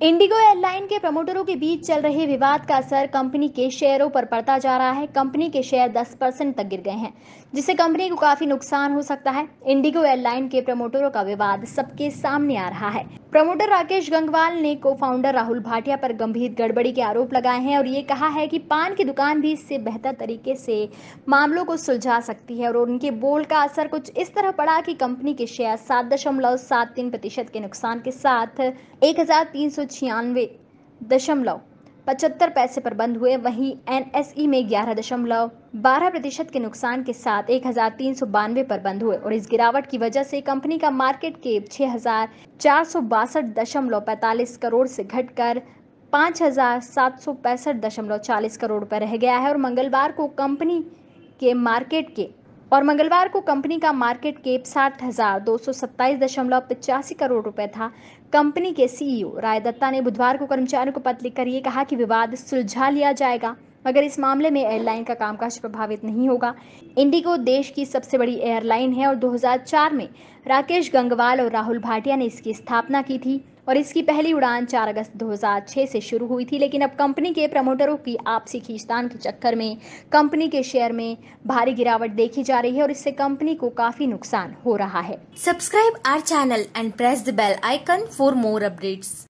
Indigo airline के प्रमोटरों के बीच चल रहे विवाद का असर कंपनी के शेयरों पर पड़ता जा रहा है। कंपनी के शेयर 10 परसेंट तक गिर गए हैं, जिससे कंपनी को काफ़ी नुकसान हो सकता है। इंडिगो एयरलाइन के प्रमोटरों का विवाद सबके सामने आ रहा है। प्रमोटर राकेश गंगवाल ने को फाउंडर राहुल भाटिया पर गंभीर गड़बड़ी के आरोप लगाए हैं और ये कहा है कि पान की दुकान भी इससे बेहतर तरीके से मामलों को सुलझा सकती है और उनके बोल का असर कुछ इस तरह पड़ा कि कंपनी के शेयर सात दशमलव सात तीन प्रतिशत के नुकसान के साथ एक हज़ार तीन सौ छियानवे दशमलव पचहत्तर पैसे पर बंद हुए। वहीं एनएसई में ग्यारह दशमलव बारह प्रतिशत के नुकसान के साथ एक हज़ार तीन सौ बानवे पर बंद हुए और इस गिरावट की वजह से कंपनी का मार्केट केप छह हज़ार चार सौ बासठ दशमलव पैंतालीस करोड़ से घटकर पाँच हज़ार सात सौ पैंसठ दशमलव चालीस करोड़ पर रह गया है और मंगलवार को कंपनी के मार्केट के और मंगलवार को कंपनी का मार्केट केप साठ हज़ार दो सौ सत्ताईस दशमलव पिचासी करोड़ रुपए था। कंपनी के सीईओ राय दत्ता ने बुधवार को कर्मचारियों को पत्र लिखकर ये कहा कि विवाद सुलझा लिया जाएगा, मगर इस मामले में एयरलाइन का कामकाज प्रभावित नहीं होगा। इंडिगो देश की सबसे बड़ी एयरलाइन है और 2004 में राकेश गंगवाल और राहुल भाटिया ने इसकी स्थापना की थी। और इसकी पहली उड़ान 4 अगस्त 2006 से शुरू हुई थी, लेकिन अब कंपनी के प्रमोटरों की आपसी खींचतान के चक्कर में कंपनी के शेयर में भारी गिरावट देखी जा रही है और इससे कंपनी को काफ़ी नुकसान हो रहा है। Subscribe our channel and press the bell icon for more updates